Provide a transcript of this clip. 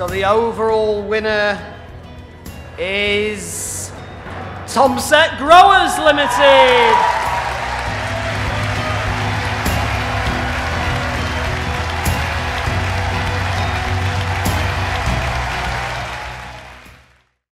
So the overall winner is Tomset Growers Limited.